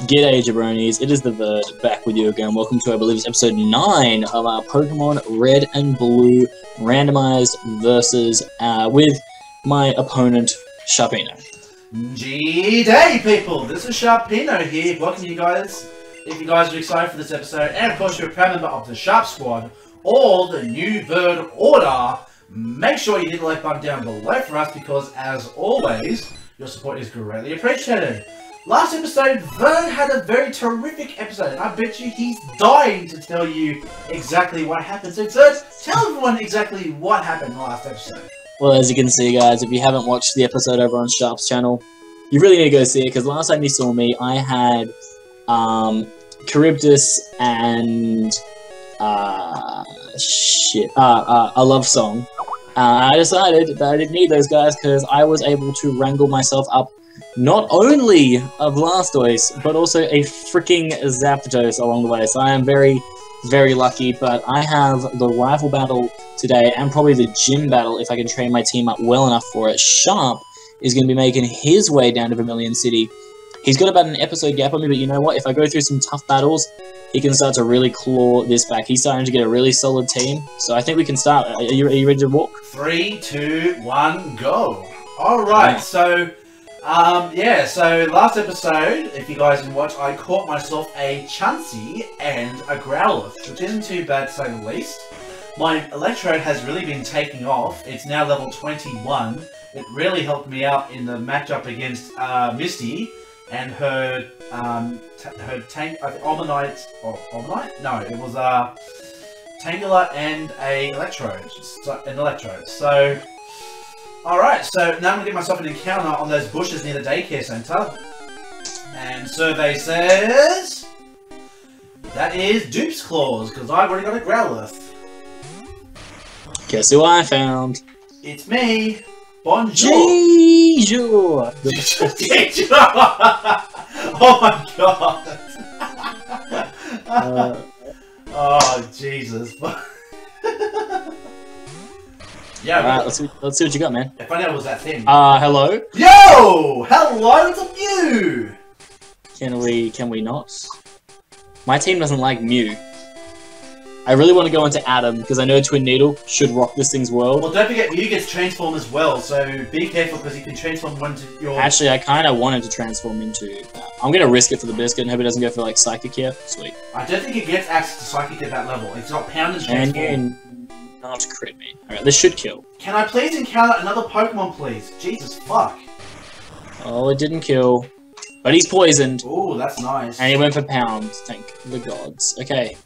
G'day jabronis, it is the Verd back with you again. Welcome to I believe it's episode 9 of our Pokemon Red and Blue randomized versus uh, with my opponent Sharpino. G'day people, this is Sharpino here, welcome you guys. If you guys are excited for this episode, and of course you're a proud member of the Sharp Squad, or the new Verd Order, make sure you hit the like button down below for us because as always, your support is greatly appreciated. Last episode, Verd had a very terrific episode, and I bet you he's dying to tell you exactly what happened. So, Verd, tell everyone exactly what happened last episode. Well, as you can see, guys, if you haven't watched the episode over on Sharp's channel, you really need to go see it because last time you saw me, I had um, Charybdis and uh, shit, uh, uh, a love song. Uh, I decided that I didn't need those guys because I was able to wrangle myself up not only a Blastoise, but also a freaking Zapdos along the way. So I am very, very lucky, but I have the rival battle today, and probably the gym battle if I can train my team up well enough for it. Sharp is going to be making his way down to Vermilion City. He's got about an episode gap on me, but you know what? If I go through some tough battles, he can start to really claw this back. He's starting to get a really solid team, so I think we can start. Are you, are you ready to walk? Three, two, one, go. All right, so um, yeah, so last episode, if you guys didn't watch, I caught myself a Chansey and a Growlithe, which isn't too bad to say the least. My Electrode has really been taking off. It's now level 21. It really helped me out in the matchup against uh, Misty and her um, her tank, uh, Omanyte, or Omanyte? No, it was uh, Tangela and a Electrode, so, an Electrode. So Alright, so now I'm going to get myself an encounter on those bushes near the daycare centre. And survey says... That is Dupes Clause, because I've already got a Growlithe. Guess who I found? It's me, Bonjour. Bonjour. oh my god. Uh, oh, Jesus. Yeah, Alright, let's see, let's see what you got, man. If I know it was that thing. Uh, hello? Yo! Hello to you! Can we, can we not? My team doesn't like Mew. I really want to go into Adam, because I know Twin Needle should rock this thing's world. Well, don't forget, Mew gets transform as well, so be careful, because he can transform into your... Actually, I kind of want him to transform into... Uh, I'm going to risk it for the biscuit and hope it doesn't go for, like, Psychic here. Sweet. I don't think it gets access to Psychic at that level. It's not Pound and And Transform. Not crit me. Alright, this should kill. Can I please encounter another Pokemon, please? Jesus fuck. Oh, it didn't kill. But he's poisoned. Ooh, that's nice. And he went for pounds. Thank the gods. Okay.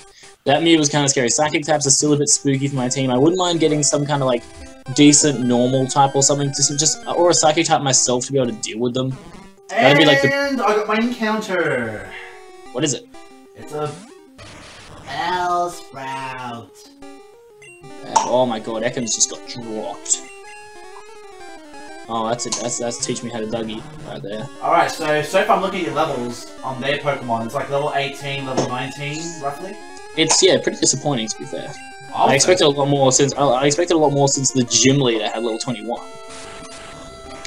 That Mew was kind of scary. Psychic types are still a bit spooky for my team. I wouldn't mind getting some kind of like decent normal type or something to just or a psychic type myself to be able to deal with them. and that'd be like the- I got my encounter. What is it? It's a Bellsprout. Oh my god, Ekans just got dropped. Oh, that's it. That's that's teach me how to Dougie right there. Alright, so so if I'm looking at your levels on their Pokemon. It's like level 18, level 19, roughly. It's yeah, pretty disappointing to be fair. I'll I expected a lot more since I I expected a lot more since the gym leader had level 21.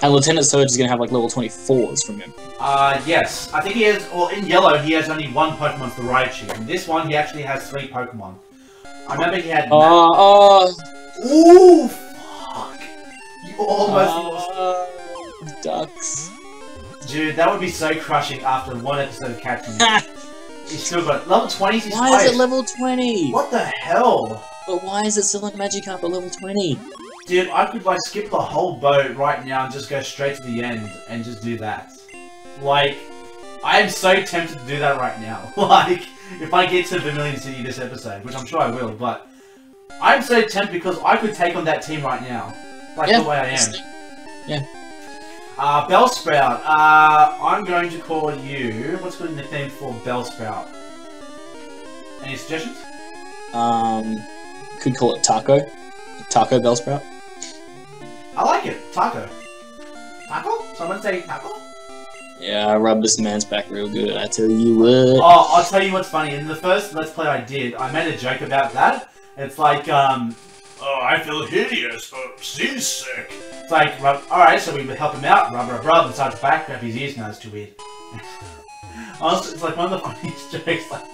And Lieutenant Surge is gonna have like level 24s from him. Uh, yes. I think he has, well, in yellow, he has only one Pokemon for Raichu. In this one, he actually has three Pokemon. I remember he had... Oh, oh, Ooh, fuck! You almost uh, lost. oh, ducks. Dude, that would be so crushing after one episode of Captain. He's still got level 20s, he's why is it level 20? What the hell? But why is it still in Magic Magikarp at level 20? Dude, I could like skip the whole boat right now and just go straight to the end and just do that. Like, I am so tempted to do that right now. like, if I get to Vermilion City this episode, which I'm sure I will, but I'm so tempted because I could take on that team right now. Like Yeah, the way I am. Uh, Bellsprout, uh, I'm going to call you, what's a good nickname for Bellsprout? Any suggestions? Um, could call it Taco. Taco Bellsprout. I like it. Taco. Taco? Someone say taco? Yeah, I rubbed this man's back real good. I tell you what. Oh, I'll tell you what's funny. In the first Let's Play I did, I made a joke about that. It's like, um, oh, I feel hideous, oh, seasick. It's like, rub, alright, so we help him out, rub, rub, rub, inside his back, grab his ears, no, it's too weird. Honestly, it's like one of the funniest jokes. Like,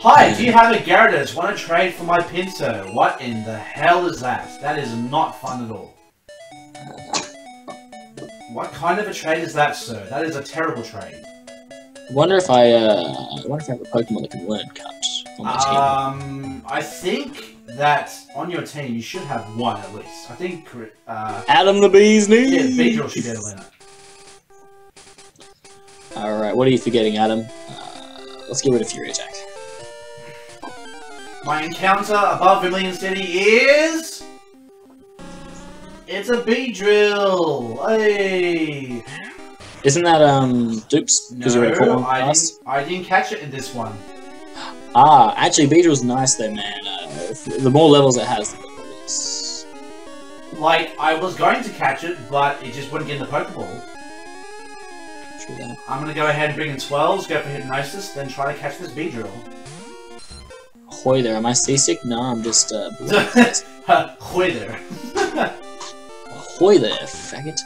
Hi, do you have a Gyarados? Want to trade for my Pinto? What in the hell is that? That is not fun at all. What kind of a trade is that, sir? That is a terrible trade. I wonder if I, uh, I wonder if I have a Pokemon that can learn cut on my team. Um, I think that on your team you should have one at least. I think, uh, Adam the Bee's knee! yeah, Beedrill should be able to learn it. Alright, what are you forgetting, Adam? Uh, let's get rid of Fury Attack. My encounter above Vermilion City is... It's a Beedrill! Hey! Isn't that, um, dupes? Because you No, I last? didn't, I didn't catch it in this one. Ah, actually, Beedrill's nice though, man. Uh, the more levels it has, the better it is. Like, I was going to catch it, but it just wouldn't get in the Pokeball. True that. I'm gonna go ahead and bring in 12s, go for Hypnosis, then try to catch this Beedrill. Hoy there, am I seasick? No, I'm just, uh. Hoy there, faggot.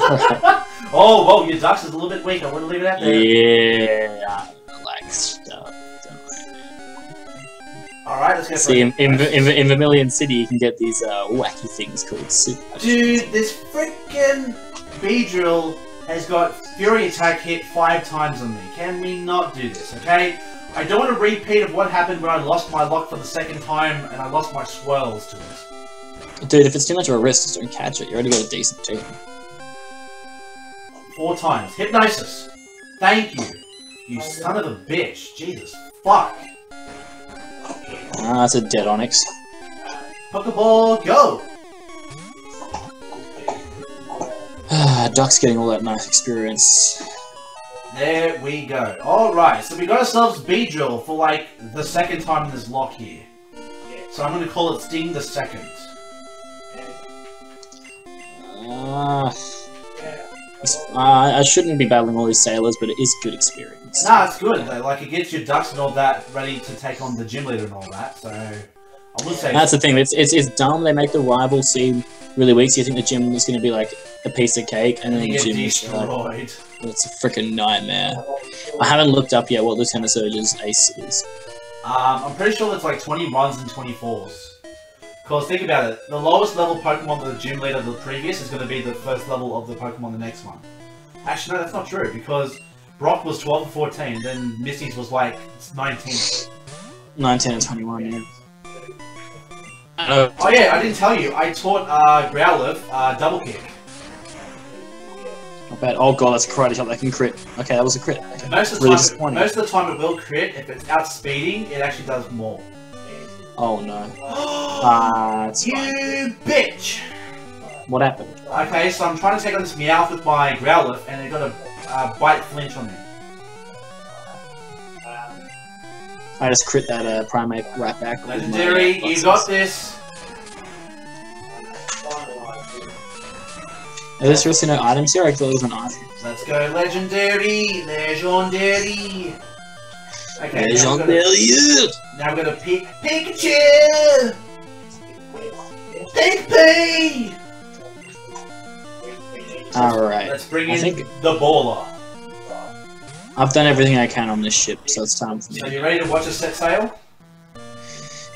Alright. oh, whoa, your Dux is a little bit weak. I wouldn't leave it out there. Yeah, I like stuff. Don't. Alright, let's go See, in, in, in, in Vermilion City, you can get these uh, wacky things called super. Dude, this freaking Beedrill has got Fury Attack hit five times on me. Can we not do this, okay? I don't want a repeat of what happened when I lost my lock for the second time and I lost my swirls to it. Dude, if it's too much of a risk, just don't catch it. You already got a decent team. Four times. Hypnosis! Thank you! You son of a bitch. Jesus fuck. Ah, that's a dead Onyx. Pokeball, go! Duck's getting all that nice experience. There we go. Alright, so we got ourselves Beedrill for like the second time in this lock here. So I'm gonna call it Sting the Second. Uh, it's- uh, I shouldn't be battling all these sailors, but it is good experience. Nah, it's good. though. Like, it gets your ducks and all that ready to take on the gym leader and all that, so... I would say... That's the thing. It's, it's it's dumb. They make the rival seem really weak. So you think the gym is going to be like a piece of cake, and then the gym is like destroyed. it's a freaking nightmare. I haven't looked up yet what Lieutenant Surge's ace is. Um, I'm pretty sure it's like 21s and 24s. Because think about it, the lowest level Pokemon the gym leader of the previous is going to be the first level of the Pokemon the next one. Actually, no, that's not true, because Brock was 12 and 14, then Misty's was like 19. 19 and 21. Yeah. I know. Oh yeah, I didn't tell you, I taught uh, Growlithe uh, double kick. Not bad. Oh god, that's a karate shot that can crit. Okay, that was a crit. Okay. Most of the Really time, disappointing. most of the time it will crit. If it's outspeeding, it actually does more. Oh no. Ah, it's you fine. bitch! What happened? Okay, so I'm trying to take on this Meowth with my Growlithe, and it got a uh, bite flinch on me. I just crit that uh, primate right back. my, uh, Legendary, you got this. Are there seriously no items here? I thought there was an item. Let's go, Legendary, Legendary. Okay, There's now we're gonna, billion! now we're gonna pick Pikachu! Pig Alright. Let's bring I in think- the baller. I've done everything I can on this ship, so it's time for me. So you ready to watch us set sail?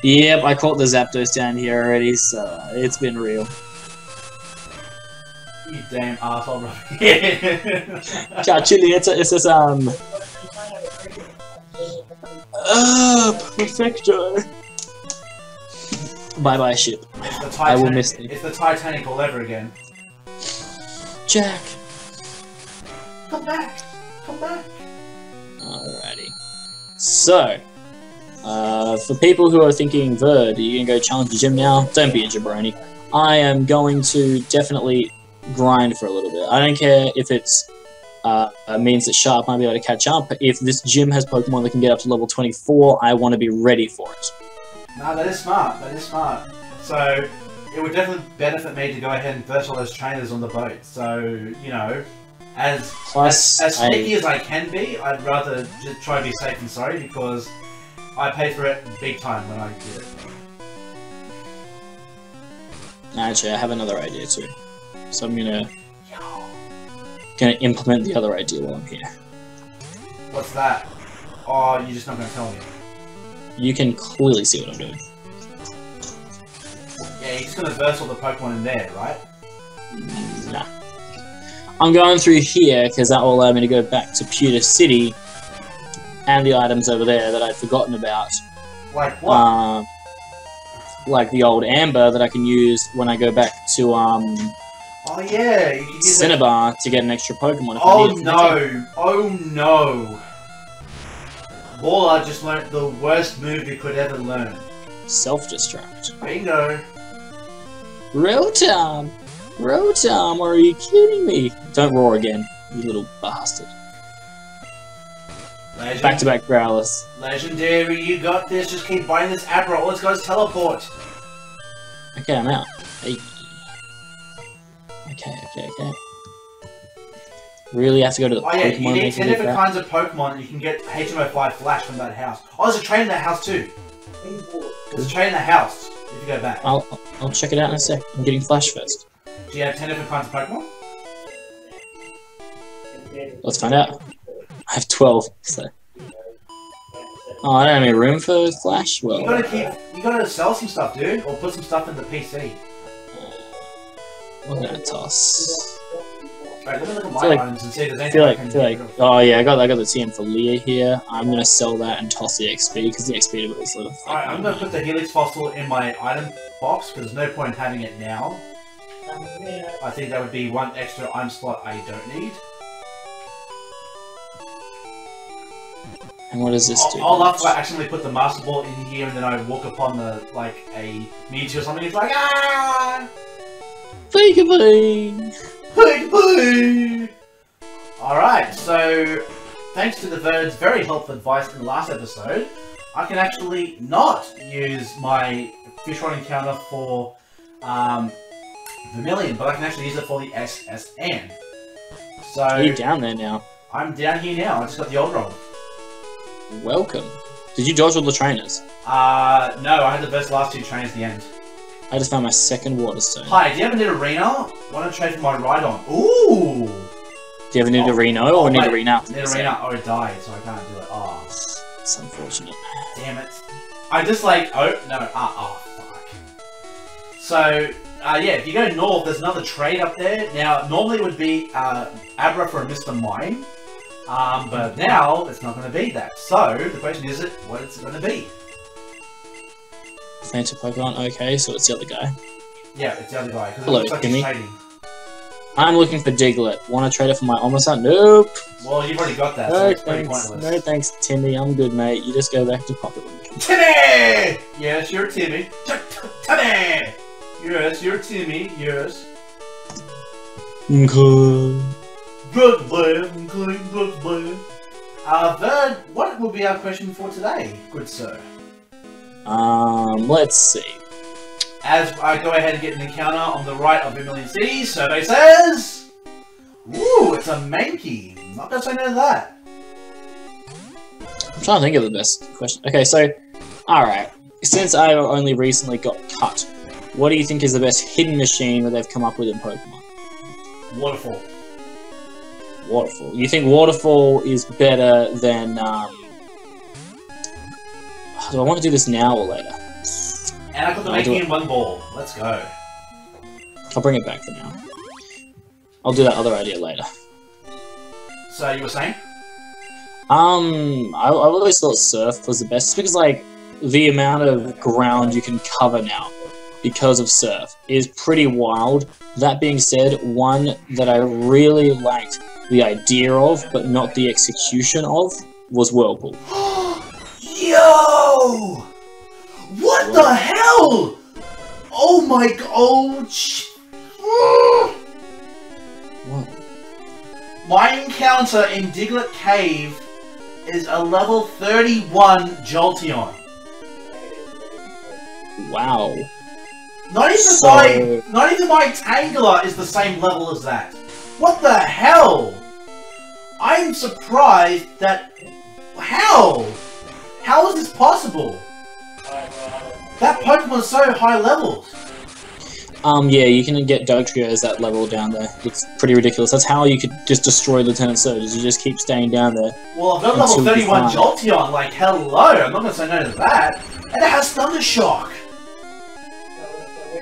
Yep, I caught the Zapdos down here already, so it's been real. You damn asshole, bro. Ciao, Chili, it's, a, it's this, um... Ah, perfecto! Bye-bye, ship. It's the I will miss thee. It's the Titanic all over again. Jack! Come back! Come back! Alrighty. So, uh, for people who are thinking, Verd, are you gonna go challenge the gym now? Don't be a jabroni. I am going to definitely grind for a little bit. I don't care if it's uh, uh, means that Sharp might be able to catch up. If this gym has Pokemon that can get up to level 24, I want to be ready for it. No, that is smart. That is smart. So, it would definitely benefit me to go ahead and first all those trainers on the boat. So, you know, as Plus, as, as I- sneaky as I can be, I'd rather just try to be safe than sorry because I pay for it big time when I did it. Actually, I have another idea too. So I'm gonna gonna implement the other idea while I'm here. What's that? Oh, you're just not gonna tell me. You can clearly see what I'm doing. Yeah, you're just gonna verse all the Pokemon in there, right? Nah. I'm going through here because that will allow me to go back to Pewter City and the items over there that I'd forgotten about. Like what? Uh, like the old Amber that I can use when I go back to um, oh yeah, you can use it. Cinnabar to get an extra Pokemon. Oh need it for my team. no! Oh no! Baller just learned the worst move you could ever learn. Self-destruct. Bingo! Rotom! Rotom, are you kidding me? Don't roar again, you little bastard. Legend- Back to back Growlers. Legendary, you got this. Just keep buying this Abra. All it's got is teleport. Okay, I'm out. Hey. Okay, okay, okay. Really have to go to the Oh yeah, Pokemon you need 10 different kinds of Pokemon and you can get HM05 Flash from that house. Oh, there's a train in that house too. There's a train in the house, if you go back. I'll, I'll check it out in a sec. I'm getting Flash first. Do you have 10 different kinds of Pokemon? Let's find out. I have 12, so... Oh, I don't have any room for Flash? Well, You gotta keep, you gotta sell some stuff, dude, or put some stuff in the PC. I'm gonna toss... Right, let me look at my feel like- items and see if there's I anything feel I like, can feel like, oh yeah, I got, I got the TM for Leah here. I'm gonna sell that and toss the XP because the XP is sort of. Alright, I'm gonna put the Helix Fossil in my item box because there's no point in having it now. I think that would be one extra item slot I don't need. And what does this do? I'll, love I accidentally put the Master Ball in here and then I walk upon the like a Mewtwo or something. It's like ah, Peekaboo! big boo. All right, so thanks to the Verd's very helpful advice in the last episode, I can actually not use my fish rod encounter for um, Vermilion, but I can actually use it for the S.S. Anne. So You're down there now? I'm down here now. I just got the old rod. Welcome. Did you dodge all the trainers? Uh, no, I had the best last two trains at the end. I just found my second water stone. Hi, do you have a Nidorino? Want to trade for my Rhydon? Ooh! Do you ever need Oh, a Reno oh, or need wait. a Reno? Nidorino, oh, it died, so I can't do it. Oh, It's unfortunate. damn it. I just like, oh, no, ah, oh, fuck. So, uh, yeah, if you go north, there's another trade up there. Now, normally it would be uh, Abra for a Mr. Mime, um, but now it's not going to be that. So, the question is, it what it's going to be? Phantom Pokemon, okay, so it's the other guy. Yeah, it's the other guy, it Hello, like Timmy. I'm looking for Diglett. Want to trade it for my Omasat? Nope. Well, you've already got that, No it's pretty thanks. No thanks, Timmy. I'm good, mate. You just go back to Pocket Link. Timmy! Yes, you're Timmy. T- t- Timmy! Yes, you're Timmy. Yes. Okay. Good man, good, good man. Uh, Verd, what will be our question for today, good sir? Um, let's see. As I go ahead and get an encounter on the right of Vermilion City, survey says... Ooh, it's a Mankey. Not gonna say no to that. I'm trying to think of the best question. Okay, so, alright. Since I only recently got cut, what do you think is the best hidden machine that they've come up with in Pokemon? Waterfall. Waterfall. You think Waterfall is better than, um... Do I want to do this now or later? And I got the I'll do Mankey it. in one ball. Let's go. I'll bring it back for now. I'll do that other idea later. So, you were saying? Um, I, I always thought Surf was the best, because, like, the amount of ground you can cover now because of Surf is pretty wild. That being said, one that I really liked the idea of, but not the execution of, was Whirlpool. Yo! What the hell? Oh my god! Oh, What? My encounter in Diglett Cave is a level 31 Jolteon. Wow. Not even So- my not even my Tangela is the same level as that. What the hell? I'm surprised that how? How is this possible? That Pokemon's so high levels. Um, yeah, you can get Dugtrios that level down there. It's pretty ridiculous. That's how you could just destroy Lieutenant Surge, you just keep staying down there. Well, I've got level 31 find- Jolteon, like, hello! I'm not gonna say no to that. And it has Thunder Shock!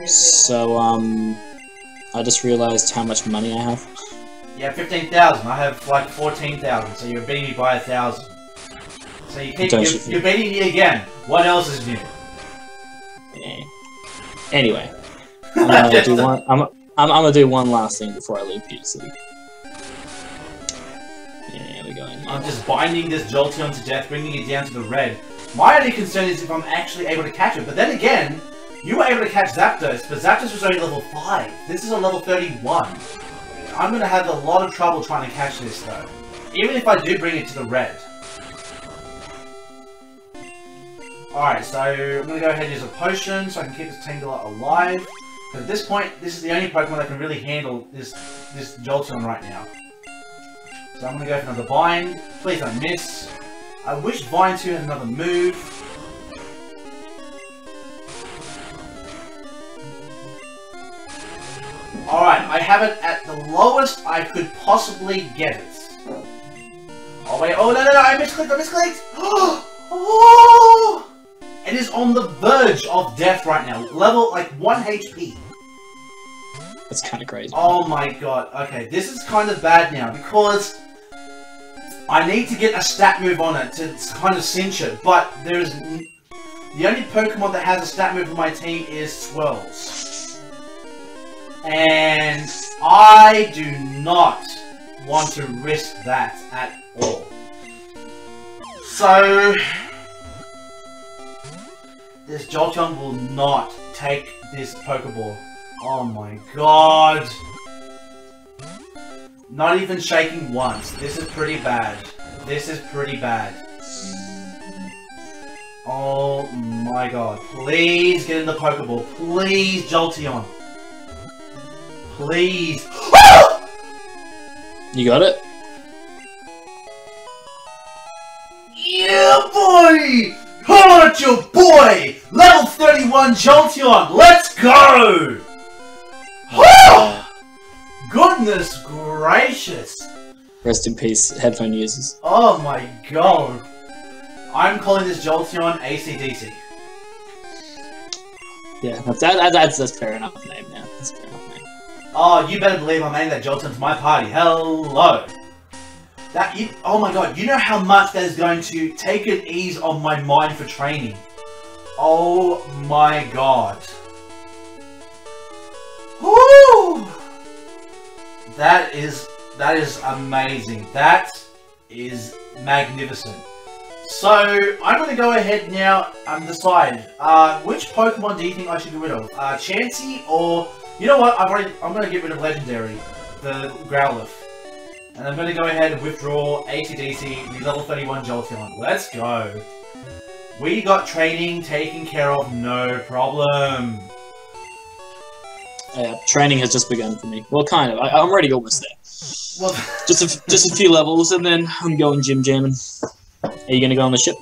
So, um, I just realized how much money I have. Yeah, 15,000. I have, like, 14,000, so you're beating me by a thousand. So you keep, Don't you're, you're beating me again. What else is new? Eh. Anyway, I'm gonna do one. I'm, I'm, I'm gonna do one last thing before I leave Pewter City. Yeah, we're going. I'm just binding this Jolteon to death, bringing it down to the red. My only concern is if I'm actually able to catch it. But then again, you were able to catch Zapdos, but Zapdos was only level 5. This is a level 31. I'm going to have a lot of trouble trying to catch this, though. Even if I do bring it to the red. Alright, so I'm going to go ahead and use a potion so I can keep this Tangela alive. But at this point, this is the only Pokemon that can really handle this, this Jolteon right now. So I'm gonna go for another Bind. Please don't miss. I wish Vine 2 had another move. Alright, I have it at the lowest I could possibly get it. Oh wait, oh no no no, I misclicked, I misclicked! oh! It is on the verge of death right now. Level, like, 1 HP. That's kind of crazy. Oh my god. Okay, this is kind of bad now because I need to get a stat move on it to kind of cinch it, but there's n- the only Pokemon that has a stat move on my team is Swirls. And I do not want to risk that at all. So this Jolteon will not take this Pokeball. Oh my god. Not even shaking once. This is pretty bad. This is pretty bad. Oh my god. Please get in the Pokeball. Please, Jolteon. Please. You got it? Yeah, boy! Come on, your boy! Level 31 Jolteon! Let's go! Uh, Goodness gracious! rest in peace, headphone users. Oh my god. I'm calling this Jolteon ACDC. Yeah, that's, that, that, that's, that's fair enough name now. That's fair enough name. Oh, you better believe I'm adding that Jolteon to my party. Hello! That you, oh my god, you know how much that is going to take an ease on my mind for training. Oh my god. Woo! That is that is amazing. That is magnificent. So I'm going to go ahead now and decide uh, which Pokemon do you think I should get rid of? Uh, Chansey or you know what? Already I'm going to get rid of Legendary, the Growlithe, and I'm going to go ahead and withdraw ACDC, the level 31 Jolteon. Let's go. We got training taken care of, no problem. Uh, training has just begun for me. Well, kind of. I, I'm already almost there. Well, Just a, f- just a few levels, and then I'm going gym jamming. Are you gonna go on the ship?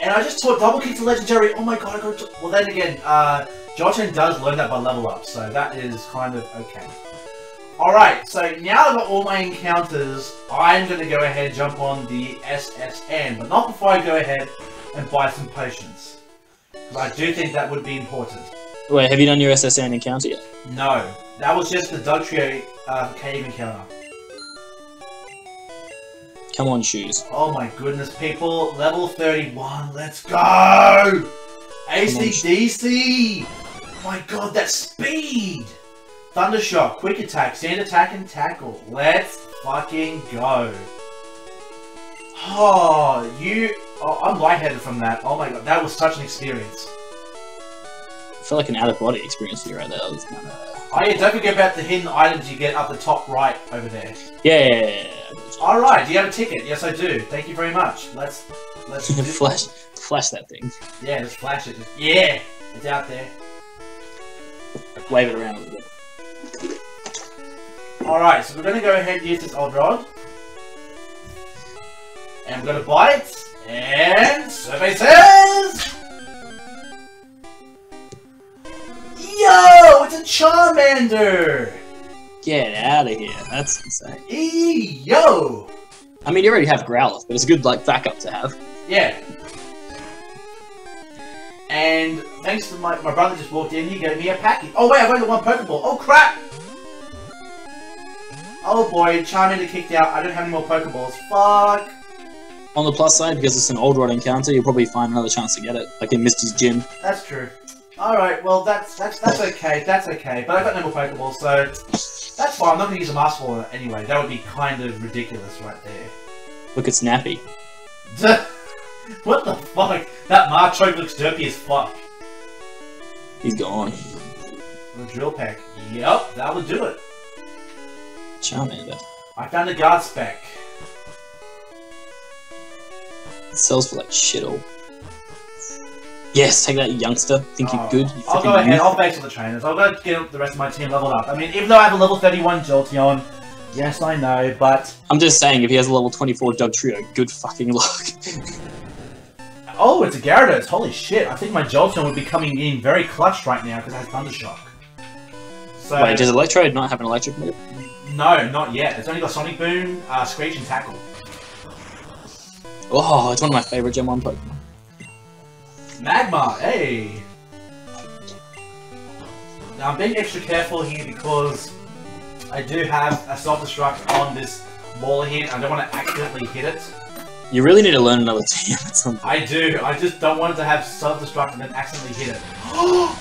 and I just taught double kick to legendary. Oh my god! I got to, well then again, uh, Jolteon does learn that by level up, so that is kind of okay. Alright, so now I've got all my encounters, I'm going to go ahead and jump on the S.S. Anne, but not before I go ahead and buy some potions. Because I do think that would be important. Wait, have you done your S.S. Anne encounter yet? No, that was just the Dugtrio uh, cave encounter. Come on, shoes. Oh my goodness, people. Level 31. Let's go! ACDC! Oh My god, that speed! Thundershock, quick attack, sand attack, and tackle. Let's fucking go. Oh, you... Oh, I'm lightheaded from that. Oh my god, that was such an experience. I feel like an out-of-body experience you right there. Was kinda... Oh yeah, don't forget about the hidden items you get up the top right over there. Yeah, yeah, yeah, yeah, Alright, do you have a ticket? Yes, I do. Thank you very much. Let's... Let's... flash, flash that thing. Yeah, just flash it. Just- yeah! It's out there. Wave it around a little bit. Alright, so we're going to go ahead and use this old rod. And we're going to bite. And survey says... Yo! It's a Charmander! Get out of here. That's insane. Eee, yo! I mean, you already have Growlithe, but it's a good like backup to have. Yeah. And thanks to my, my brother just walked in, he gave me a package. Oh wait, I've only got one Pokeball. Oh crap! Oh boy, Charmander kicked out. I don't have any more Pokeballs. Fuck! On the plus side, because it's an old rod encounter, you'll probably find another chance to get it, like in Misty's gym. That's true. Alright, well that's that's that's okay, that's okay. But I've got no more Pokeballs, so that's fine. I'm not gonna use a Master Ball anyway. That would be kind of ridiculous right there. Look at Snappy. what the fuck? That Machoke looks derpy as fuck. He's gone. The drill pack. Yep, that would do it. Charmander. I found a guard spec. It sells for like shit all. Yes, take that, youngster. Think Oh, you're good. You I'll go ahead, youth. I'll base on the trainers. I'll go get the rest of my team leveled up. I mean, even though I have a level 31 Jolteon, yes, I know, but... I'm just saying, if he has a level 24 Dugtrio, good fucking luck. Oh, it's a Gyarados. Holy shit, I think my Jolteon would be coming in very clutch right now because it has Thundershock. So, Wait, does Electrode not have an electric move? no, not yet. It's only got Sonic Boom, uh, Screech, and Tackle. Oh, it's one of my favorite Gen 1 Pokemon. Magmar, hey! Now I'm being extra careful here because I do have a self-destruct on this ball here. I don't want to accidentally hit it. You really need to learn another team at some point. I do. I just don't want it to have self-destruct and then accidentally hit it.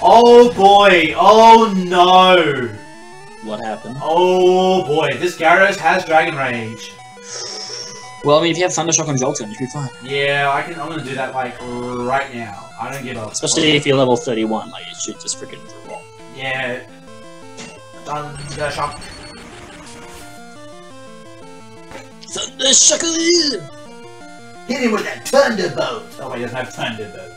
oh boy! Oh no! What happened? Oh boy! This Gyarados has Dragon Rage. Well, I mean, if you have Thundershock on Jolteon, you should be fine. Yeah, I can. I'm gonna do that like right now. I don't give up. Especially if you're level 31, like, you should just freaking rock. Yeah. Thundershock. Thundershock! Hit him with that Thunderbolt! Oh wait, he doesn't have Thunderbolt.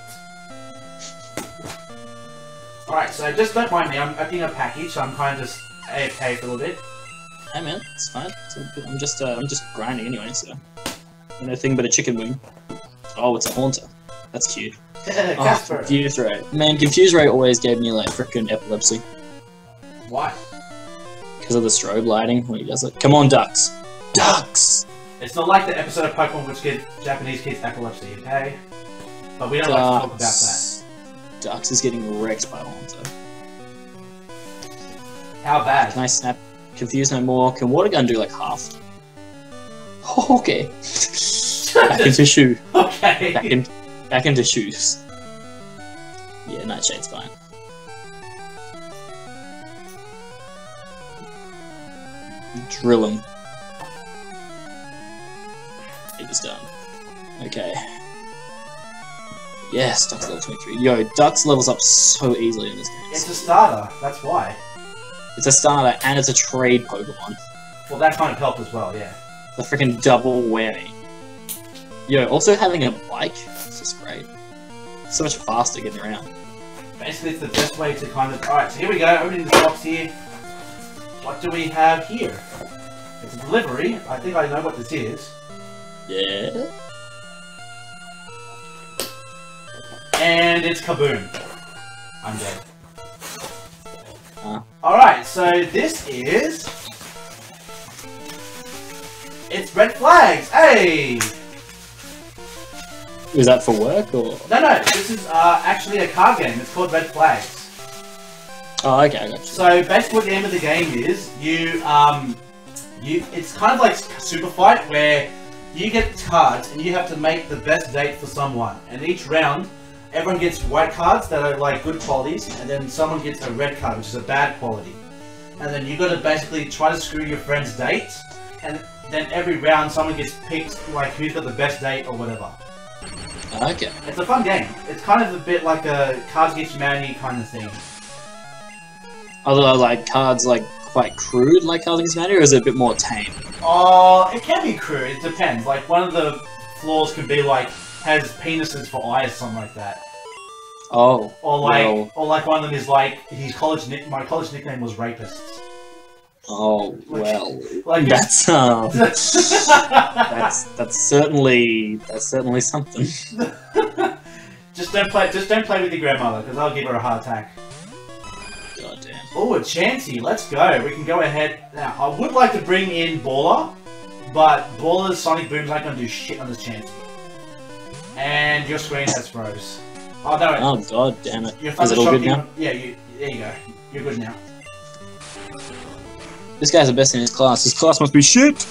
Alright, so just don't mind me, I'm opening a package, so I'm kind of just AFK for a little bit. Hey man, it's fine. It's good. I'm just, uh, I'm just grinding anyway, so... Nothing but a chicken wing. Oh, it's a Haunter. That's cute. Oh, Casper! Confuse Ray. Man, Confuse Ray always gave me, like, freaking epilepsy. Why? Because of the strobe lighting when he does it. Come on, ducks! Ducks! It's not like the episode of Pokemon which gives Japanese kids epilepsy, okay? But we don't like to talk about that. Ducks. Ducks is getting wrecked by Haunter. How bad? Can I snap? Confuse no more. Can Water Gun do, like, half? Oh, okay. Back into shoe. okay. Back, in, back into shoes. Yeah, Nightshade's fine. Drill him. It is done. Okay. Yes, Duck's level 23. Yo, Ducks levels up so easily in this game. It's a starter, that's why. It's a starter and it's a trade Pokemon. Well, that kind of helped as well, yeah. The freaking double whammy. Yo, also having a bike is just great. So much faster getting around. Basically, it's the best way to kind of... Alright, so here we go, opening this box here. What do we have here? It's a delivery. I think I know what this is. Yeah. And it's Kaboom. I'm dead. Ah. Alright, so this is... It's Red Flags! Hey! Is that for work or? No, no, this is uh, actually a card game. It's called Red Flags. Oh, okay, I got you. So basically, what the aim of the game is you um you it's kind of like Super Fight where you get cards and you have to make the best date for someone. And each round, everyone gets white cards that are like good qualities, and then someone gets a red card which is a bad quality. And then you got to basically try to screw your friend's date, and then every round someone gets picked like who's got the best date or whatever. Okay. It's a fun game. It's kind of a bit like a Cards Against Humanity kind of thing. Although, like, cards, like, quite crude, like Against Humanity, or is it a bit more tame? Oh, it can be crude. It depends. Like one of the flaws can be like has penises for eyes, something like that. Oh. Or like, Well- or like one of them is like his college nick. My college nickname was rapists. Oh, well. Like That's, um... That's, that's certainly... That's certainly something. just don't play. Just don't play with your grandmother because I'll give her a heart attack. Oh, a Chansey. Let's go. We can go ahead. Now, I would like to bring in Baller, but Baller's Sonic Boom's not going to do shit on this Chansey. And your screen has froze. Oh, no. Oh god damn it. Your Is it all good now? Yeah, you, there you go. You're good now. This guy's the best in his class. His class must be shit!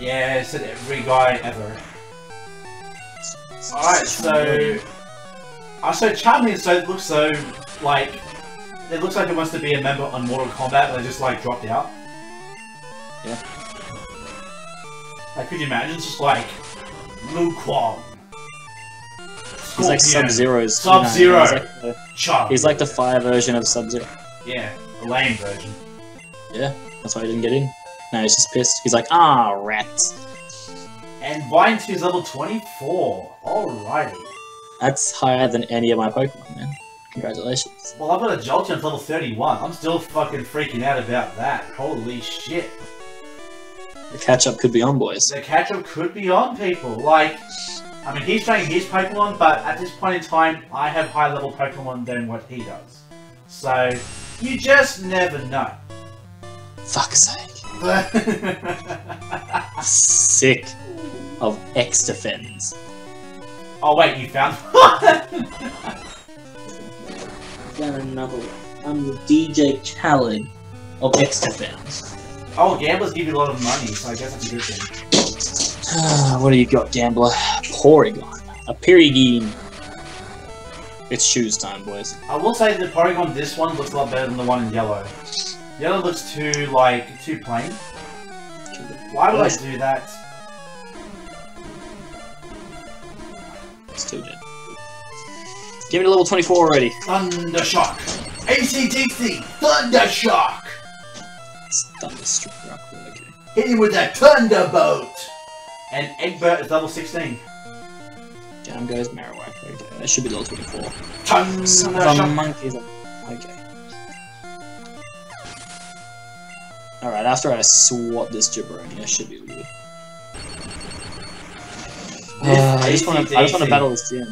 Yeah, said every guy ever. Alright, so... Uh, so Charming so it looks so, like... It looks like it wants to be a member on Mortal Kombat, but it just, like, dropped out. Yeah. Like, could you imagine? It's just like... Liu Kang. He's like Sub-Zero's. Sub-Zero. he's, like the, he's like the fire version of Sub-Zero. Yeah, a lame version. Yeah, that's why he didn't get in. No, he's just pissed. He's like, ah, rats. And Vine 2 is level 24. Alrighty. That's higher than any of my Pokemon, man. Congratulations. Well, I've got a Jolteon level 31. I'm still fucking freaking out about that. Holy shit. The catch-up could be on, boys. The catch-up could be on people. Like, I mean, he's playing his Pokemon, but at this point in time, I have higher level Pokemon than what he does. So, you just never know. Fuck's sake. Sick of X-Defends. oh wait, you found one? Got another one. I'm the DJ Khaled of X-Defends. oh, gamblers give you a lot of money, so I guess that's a good thing. what do you got, gambler? Porygon. A Perigine. It's shoes time, boys. I will say the Porygon, this one looks a lot better than the one in yellow. Yellow looks too, like, too plain. Why would I do that? It's too dead. Give me level 24 already. Thundershock! ACDC! Thundershock! It's Thunderstruck. Okay. Hit him with that Thunderbolt! And Egbert is level 16. Down goes Marowak. Okay, that should be level 24. Son of Thundershock! monkey's. Okay. Alright, after I swap this jabroni, I should be good. Uh, I just want to. I just want to battle this gym.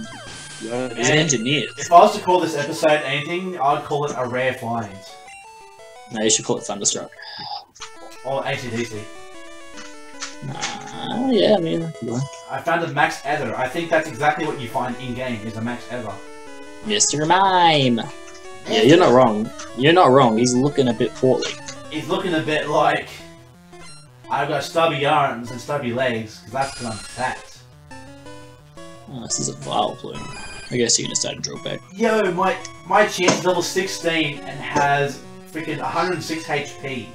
Yo, he's an engineer. If I was to call this episode anything, I'd call it a rare find. No, you should call it Thunderstruck. Or ACDC. Nah, yeah, I mean, that could work. I found a Max Ether. I think that's exactly what you find in-game, is a Max Ether. Mr. Mime. Yeah, you're not wrong. You're not wrong. He's looking a bit portly. He's looking a bit like... I've got stubby arms and stubby legs, because that's because I'm fat. Oh, this is a Vileplume. I guess you can decide to drop back. Yo, my my champ is level 16 and has freaking 106 HP.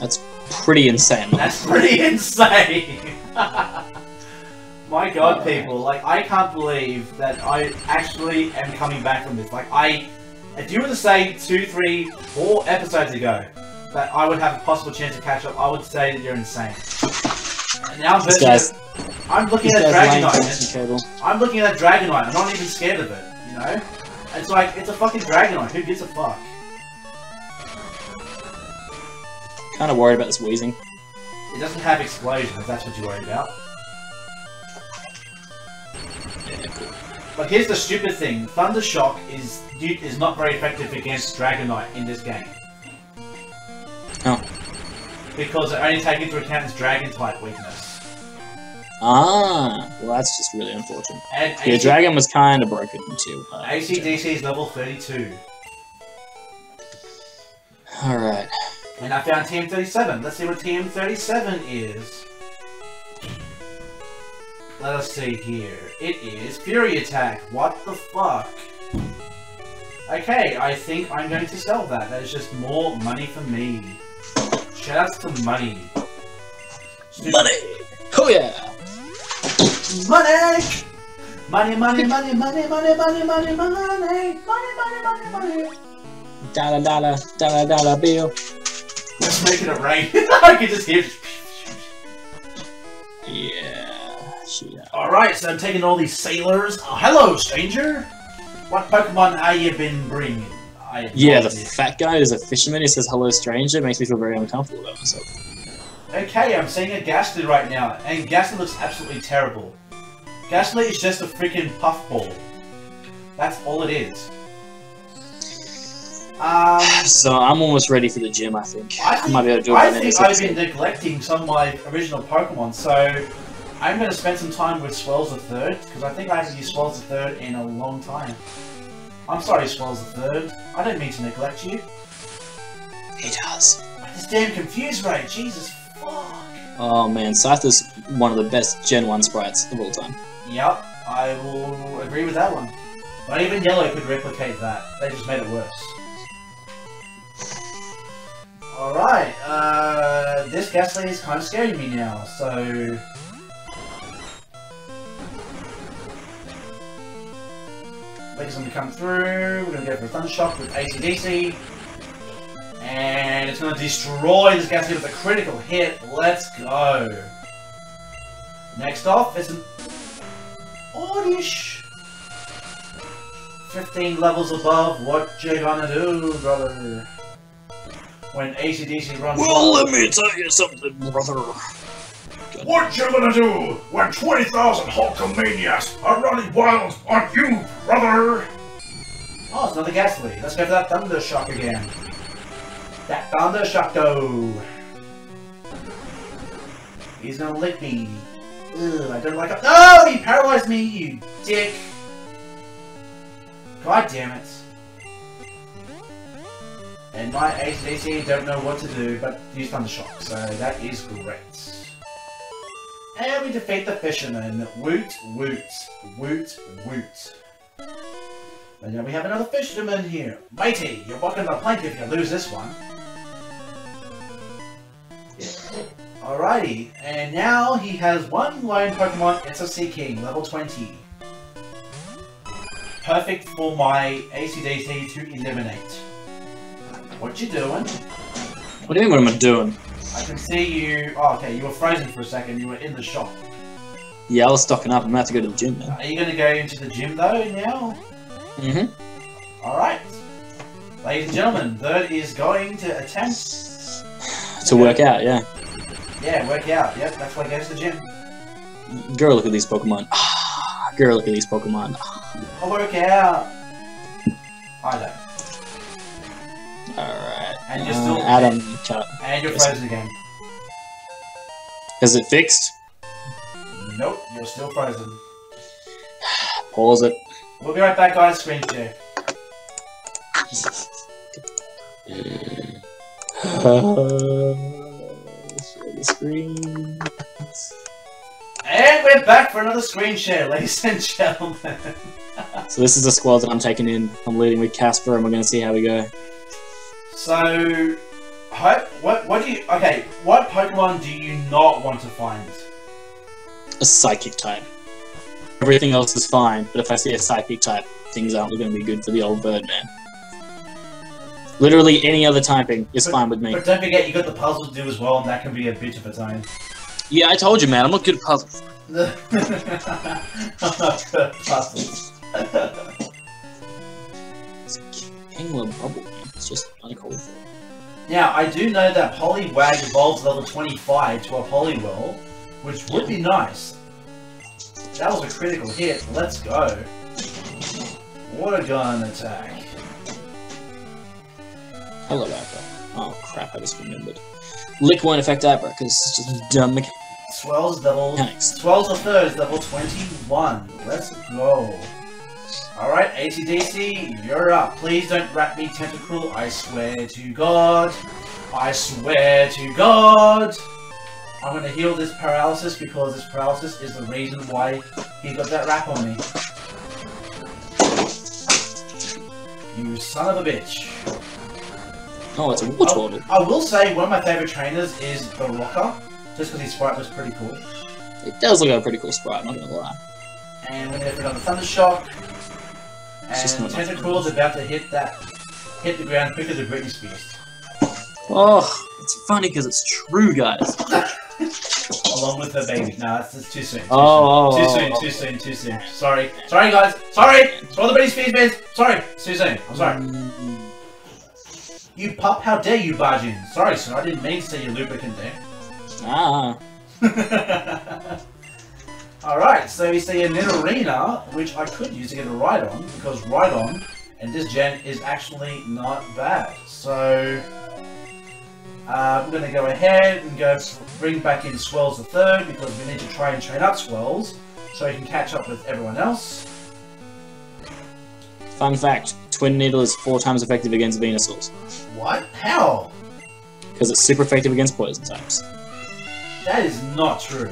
That's pretty insane. That's pretty insane. my god, oh, people, like I can't believe that I actually am coming back from this. Like I, if you were to say two, three, four episodes ago that I would have a possible chance to catch up, I would say that you're insane. And now I'm, This guy's, I'm looking at Dragonite. and- tension cable. I'm looking at Dragonite. I'm not even scared of it. You know, it's like it's a fucking Dragonite. Who gives a fuck? Kind of worried about this Weezing. It doesn't have explosion. If that's what you're worried about. But here's the stupid thing: Thundershock is is not very effective against Dragonite in this game. Oh. Because it only take into account its Dragon type weakness. Ah, well, that's just really unfortunate. And Yeah, AC Dragon was kind of broken too. Uh, ACDC is level 32. Alright. And I found TM37. Let's see what TM37 is. Let us see here. It is Fury Attack. What the fuck? Okay, I think I'm going to sell that. That is just more money for me. Shoutouts to money. Stupid- Money! Oh yeah! Money! Money, money, money, money, money, money, money, money, money, money, money, money. Dollar, dollar, dollar, dollar bill. Let's make it a rain. I can just hear. Yeah, shit. Alright, so I'm taking all these sailors. Oh, hello, stranger! What Pokemon are you been bringing? I Yeah, the fat guy is a fisherman. He says hello, stranger. Makes me feel very uncomfortable about myself. Okay, I'm seeing a Gastly right now, and Gastly looks absolutely terrible. Gastly is just a freaking puffball. That's all it is. Um, So I'm almost ready for the gym. I think I, think, I might be able to do it I think I've been neglecting some of my original Pokemon, so I'm going to spend some time with Swells the Third, because I think I haven't used Swells the Third in a long time. I'm sorry, Swells the Third. I don't mean to neglect you. He does. This damn Confuse Ray, Jesus. Oh man, Scyther's one of the best Gen 1 sprites of all time. Yep, I will agree with that one. Not even Yellow could replicate that. They just made it worse. Alright, uh, this Gastly is kind of scaring me now, so... Lake's gonna come through, we're gonna go for a Thunder Shock with ACDC. And it's gonna destroy this Gastly with a critical hit. Let's go. Next off is an Oddish. 15 levels above, what you gonna do, brother? When ACDC runs. Well, let me tell you something, brother. What you gonna do when 20,000 Hulkamaniacs are running wild on you, brother? Oh, it's another Gastly. Let's go for that Thunder Shock again. That Thunder Shock, though. He's gonna lick me. Ugh, I don't like it. No! He paralyzed me, you dick! God damn it. And my ACDC don't know what to do but use Thunder Shock, so that is great. And we defeat the fisherman. Woot, woot, woot, woot. And now we have another fisherman here. Matey, you're walking the plank if you lose this one. Alrighty, and now he has one lone Pokemon, Seaking, level 20. Perfect for my ACDC to eliminate. What you doing? What do you mean, what am I doing? I can see you... Oh, okay, you were frozen for a second, you were in the shop. Yeah, I was stocking up. I'm about to to go to the gym now. Are you going to go into the gym though now? Mm-hmm. Alright. Ladies and gentlemen, Verd is going to attempt... To work out, yeah. Yeah, work out. Yep, that's why he goes to the gym. Girl, look at these Pokemon. Ah, girl, look at these Pokemon. I'll work out. I don't. Alright. And you're Uh, still- Adam, cut. And you're Yes. frozen again. Is it fixed? Nope, you're still frozen. Pause it. We'll be right back, guys. Screen share. Share the screen. And we're back for another screen share, ladies and gentlemen. So this is the squad that I'm taking in. I'm leading with Casper, and we're gonna see how we go. So, what what do you? Okay, what Pokemon do you not want to find? A psychic type. Everything else is fine, but if I see a psychic type, things aren't gonna be good for the old Verdman. Literally any other typing is fine with me. But don't forget, you got the puzzle to do as well, and that can be a bitch of a time. Yeah, I told you, man. I'm not good at puzzles. puzzles. Kingler Bubble, man. It's just uncalled for. Now, I do know that Poliwag evolves level 25 to a Poliwhirl, which would be nice. That was a critical hit. Let's go. Water gun attack. Hello, Abra. Oh crap, I just remembered. Lick won't affect Abra, because it's just dumb mechanics. Swells level. Swells the third level 21. Let's go. Alright, ACDC, you're up. Please don't wrap me tentacruel. I swear to God. I swear to God. I'm gonna heal this paralysis because this paralysis is the reason why he got that wrap on me. You son of a bitch. Oh, it's a Wartortle. I will say one of my favorite trainers is the Rocker, just because his sprite looks pretty cool. It does look like a pretty cool sprite, I'm not gonna lie. And we're gonna put for another Thunder Shock. And Tentacruel's about to hit that, hit the ground quicker than Britney Spears. Oh, it's funny because it's true, guys. Along with the baby. No, that's, that's too soon. Too Oh, soon. oh, Too soon, oh, too soon, too soon. Sorry. Sorry, guys. Sorry! It's all the Britney Spears fans. Sorry. It's too soon. I'm sorry. Mm, You pup, how dare you barge in? Sorry, sir. I didn't mean to say your lubricant there. Ah, Alright, so we see a Nidorina, which I could use to get a Rhydon, because Rhydon And this gen is actually not bad. So uh, I'm going to go ahead and go bring back in Swells the third because we need to try and train up Swells so he can catch up with everyone else. Fun fact: Twin Needle is four times effective against Venusaurs What? How? because it's super effective against poison types. That is not true.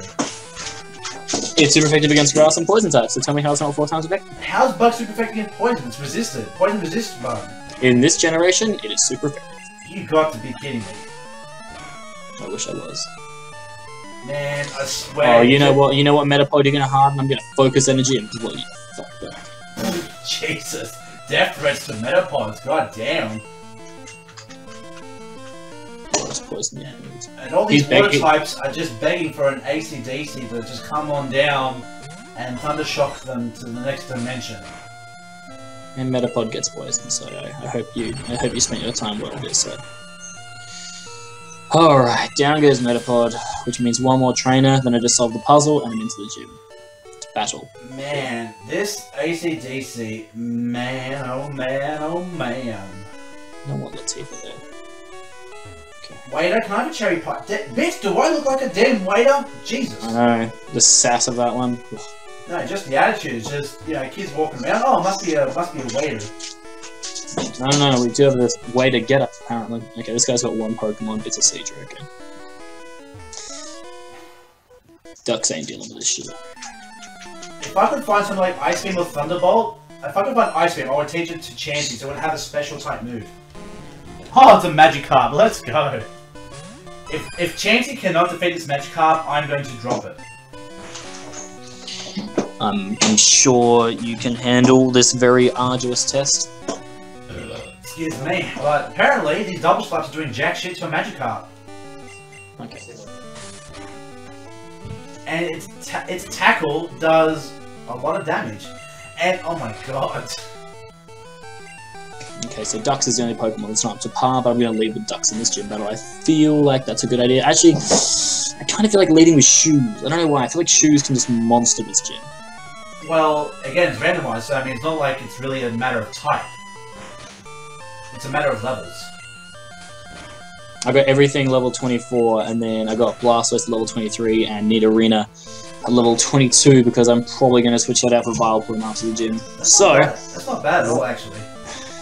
It's super effective against grass and poison types. So tell me how it's not four times effective. How's Bug super effective against poison? It's resisted. Poison resist bug. In this generation, it is super effective. You got to be kidding me. I wish I was. Man, I swear. Oh, you know what? You know what Metapod you're gonna harden? I'm gonna focus energy and you fuck that. Jesus. Death threats to Metapods, god damn. Poison yeah. And all these He's water begging- types are just begging for an ACDC to just come on down and thundershock them to the next dimension. And Metapod gets poisoned, so I, I hope you I hope you spent your time well with this. So. Alright, down goes Metapod, which means one more trainer, then I just solve the puzzle and I'm into the gym. Battle. Man, this ACDC, man, oh man, oh man. I want Latifah there. Waiter, can I have a cherry pie? Da- bitch, do I look like a damn waiter? Jesus. I know, the sass of that one. No, just the attitude. It's just, you know, kids walking around. Oh, must be a, must be a waiter. I don't know, we do have this way to get up apparently. Okay, this guy's got one Pokemon, it's a Seadra, okay. Ducks ain't dealing with this shit. If I could find something like Ice Beam or Thunderbolt, if I could find Ice Beam, I would teach it to Chansey so it would have a special type move. Oh, it's a Magikarp. Let's go. If if Chansey cannot defeat this Magikarp, I'm going to drop it. Um, I'm sure you can handle this very arduous test. Excuse me, but apparently these double slaps are doing jack shit to a Magikarp, Okay. And its ta- its tackle does a lot of damage. And oh my god, Okay, so Ducks is the only Pokemon that's not up to par, but I'm going to lead with Ducks in this gym battle. I feel like that's a good idea. Actually, I kind of feel like leading with Shoes. I don't know why. I feel like Shoes can just monster this gym. well again it's randomized, so I mean it's not like it's really a matter of type. It's a matter of levels. I got everything level 24, and then I got Blastoise level 23 and Nidorina at level 22 because I'm probably going to switch that out for Vileplume after the gym. That's So, not that's not bad at all, actually.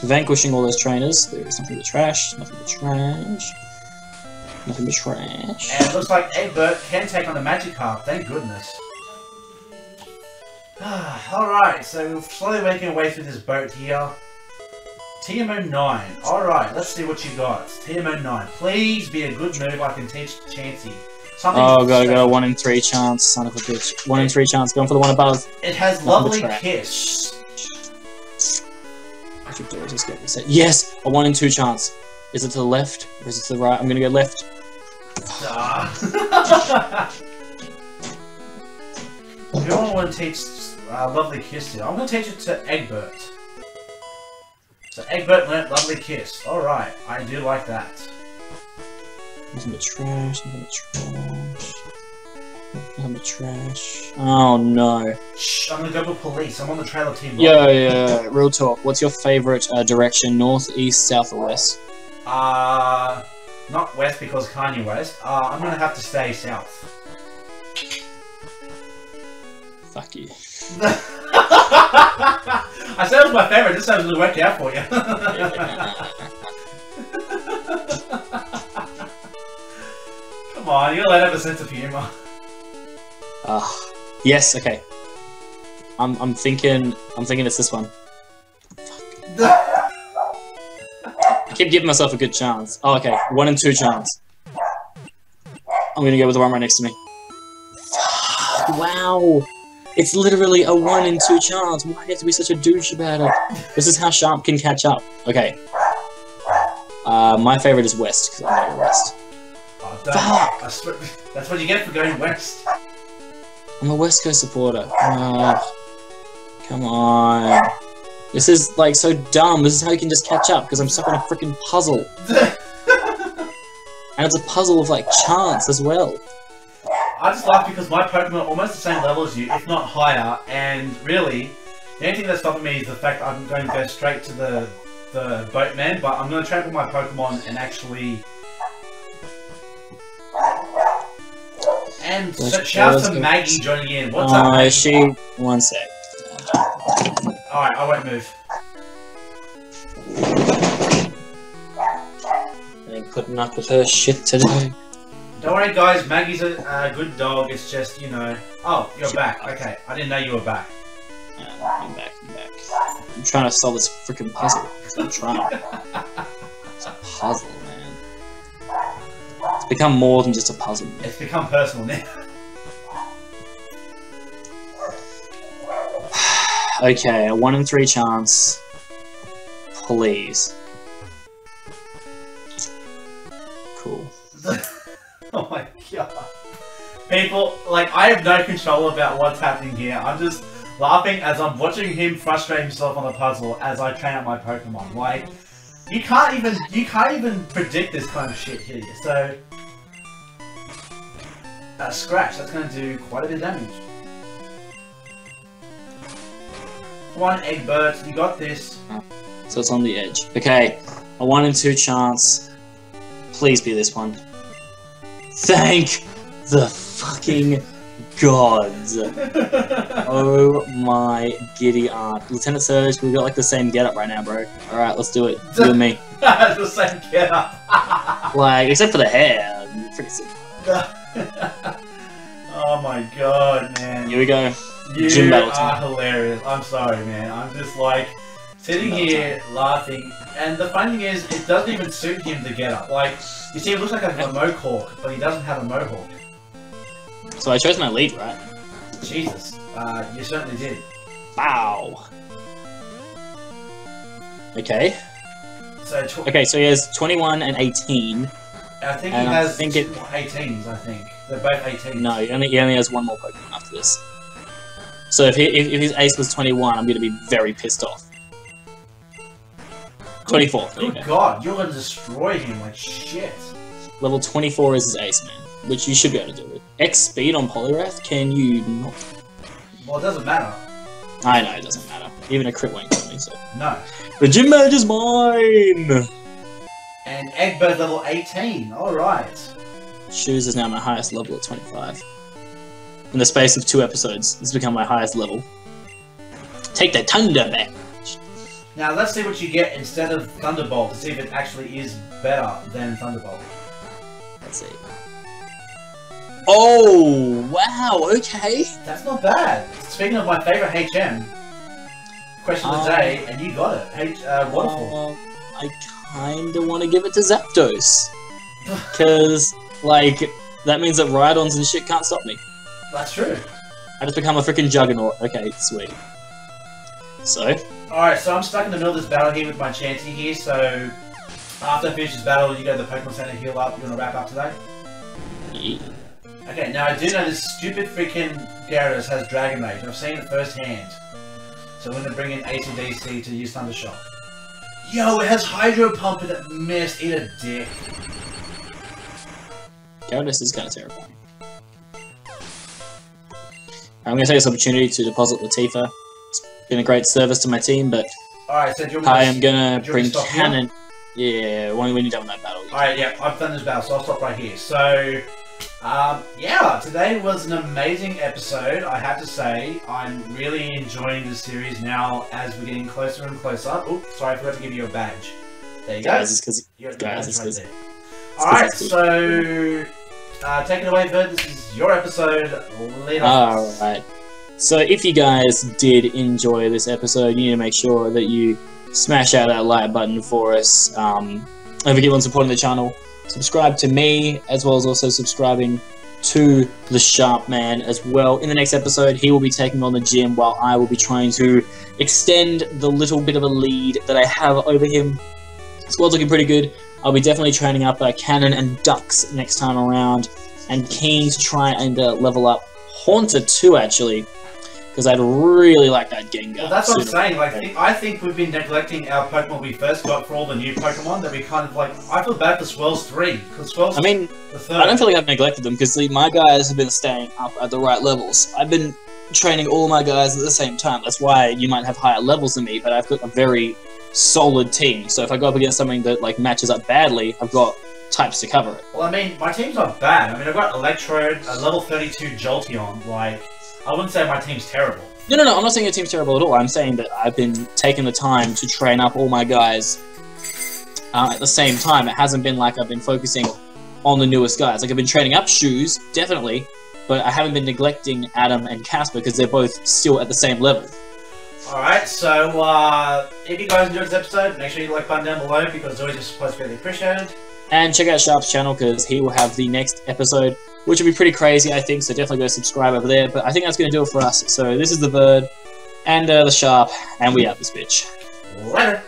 vanquishing all those trainers, there is nothing but trash, nothing but trash, nothing but trash. And it looks like Egbert can take on the Magikarp, thank goodness. Alright, so we're slowly making our way through this boat here. TM09. Alright, let's see what you got. TM09. Please be a good move I can teach Chansey. Something Oh god, I got a special. 1 in 3 chance, son of a bitch. 1 in 3 chance, going for the one above. It has Not lovely kiss. I should do it, just get this set. Yes! A 1 in 2 chance. Is it to the left, or is it to the right? I'm gonna go left. Ah. you don't want to teach uh, lovely kiss here. I'm going to teach it to Egbert. So Egbert learnt lovely kiss. Alright, I do like that. Nothing but trash, nothing but trash. Nothing but trash. Oh no. Shh, I'm gonna go with police. I'm on the trailer team. Yo, yeah, real talk. What's your favorite uh, direction? North, east, south, or west? Uh, not west because Kanye West. Uh, I'm gonna have to stay south. Fuck you. I said it was my favorite. This time it worked out for you. Come on, you gotta have a sense of humor. Ah, yes. Okay. I'm, I'm thinking. I'm thinking it's this one. I keep giving myself a good chance. Oh, okay. One and two chance. I'm gonna go with the one right next to me. Wow. It's literally a one in two chance. Why do you have to be such a douche about it? This is how Sharp can catch up. Okay. Uh, my favorite is West, because I'm going West. Oh. Fuck. I that's what you get for going west. I'm a West Coast supporter. Uh, come on. This is like so dumb. This is how you can just catch up because I'm stuck on a freaking puzzle. And it's a puzzle of like chance as well. I just laugh because my Pokemon are almost the same level as you, if not higher, and really, The only thing that's stopping me is the fact I'm going to go straight to the the boatman, but I'm going to with my Pokemon and actually. And so, shout out to. Maggie joining in. What's up? Uh, Maggie? she one sec. Alright, I won't move. I Ain't putting up with her shit today. Don't worry, guys. Maggie's a uh, good dog. It's just, you know. Oh, you're back. Okay, I didn't know you were back. I'm back, I'm back. I'm trying to solve this freaking puzzle. I'm trying. It's a puzzle, man. It's become more than just a puzzle. It's become personal now. Okay, a one in three chance. Please. Like, I have no control about what's happening here. I'm just laughing as I'm watching him frustrate himself on the puzzle as I train up my Pokemon. Like, you can't even, you can't even predict this kind of shit here. So, a scratch, that's going to do quite a bit of damage. One on, Egbert, you got this. So it's on the edge. Okay, a one in two chance. Please be this one. Thank the fucking gods. Oh my giddy aunt. Lieutenant Surge, we've got like the same getup right now, bro. Alright, let's do it. You and me. the same get up. Like, except for the hair. Pretty sick. oh my god, man. Here we go. You Gym battle are hilarious. I'm sorry, man. I'm just like sitting here laughing, and the funny thing is, it doesn't even suit him to get up. Like, you see, it looks like a, a mohawk, but he doesn't have a mohawk. So I chose my lead, right? Jesus, uh, you certainly did. Wow. Okay. So, Okay, so he has 21 and 18. I think he I has think two it- 18s. I think they're both 18s. No, he only, he only has one more Pokemon after this. So if, he, if, if his ace was 21, I'm going to be very pissed off. 24. There Good go. God, you're gonna destroy him like shit. Level 24 is his ace, man. Which you should be able to do. X speed on Poliwrath? Can you not? Well, it doesn't matter. I know, it doesn't matter. Even a crit won't kill me, so. No. The gym badge is mine! And Egbert level 18. All right. Shoes is now my highest level at 25. In the space of two episodes, it's become my highest level. Take the thunder back! Now let's see what you get instead of Thunderbolt to see if it actually is better than Thunderbolt. Let's see. Oh, wow, okay. That's not bad. Speaking of my favorite HM, question of the Um, day, and you got it. H uh, Waterfall. Um, I kinda want to give it to Zapdos. Because, like, that means that Rhydons and shit can't stop me. That's true. I just become a freaking juggernaut. Okay, sweet. So, Alright, so I'm stuck in the middle of this battle here with my Chansey here, so after I finish this battle, you go to the Pokemon Center, heal up, you want to wrap up today? yeah. Okay, now I do know this stupid freaking Gyarados has Dragon Rage. I've seen it firsthand. So I'm gonna bring in ACDC to use Thunder Shock. Yo, it has Hydro Pump and it missed. Eat a dick. Gyarados is kind of terrifying. I'm going to take this opportunity to deposit Latifa. It's been a great service to my team, but Alright, so do you want I am going to bring to stop here? Cannon. Yeah, when, when you're done with that battle. Alright, yeah, I've done this battle, so I'll stop right here. So, um, yeah, today was an amazing episode, I have to say. I'm really enjoying the series now as we're getting closer and closer. Oh, sorry, I forgot to give you a badge. There you go. Guys, it's because You got Guys, it's badge right there. Alright, so, uh, take it away, Verd. This is your episode. Alright. So if you guys did enjoy this episode, you need to make sure that you smash out that like button for us. Um, don't forget on supporting the channel. Subscribe to me, as well as also subscribing to the Sharp Man as well. In the next episode, he will be taking on the gym while I will be trying to extend the little bit of a lead that I have over him. Squad's looking pretty good. I'll be definitely training up uh, Cannon and Ducks next time around, and keen to try and uh, level up Haunter too, actually, because I'd really like that Gengar. Well, that's what I'm saying. Like, later. I think we've been neglecting our Pokemon we first got for all the new Pokemon. That we kind of like. I feel bad for Swells three because Swells I mean, the third. I don't feel like I've neglected them because my guys have been staying up at the right levels. I've been training all my guys at the same time. That's why you might have higher levels than me, but I've got a very solid team. So if I go up against something that like matches up badly, I've got types to cover it. Well, I mean, my team's not bad. I mean, I've got Electrode, a level 32 Jolteon. Like, I wouldn't say my team's terrible. No, no, no. I'm not saying your team's terrible at all. I'm saying that I've been taking the time to train up all my guys uh, at the same time. It hasn't been like I've been focusing on the newest guys. Like I've been training up shoes, definitely, but I haven't been neglecting Adam and Casper because they're both still at the same level. Alright, so uh, if you guys enjoyed this episode, make sure you like button down below because it's always supposed to is really appreciated. And check out Sharp's channel because he will have the next episode, which would be pretty crazy, I think. So definitely go subscribe over there. But I think that's going to do it for us. So this is the Verd and uh, the Sharp, and we out this bitch. Later.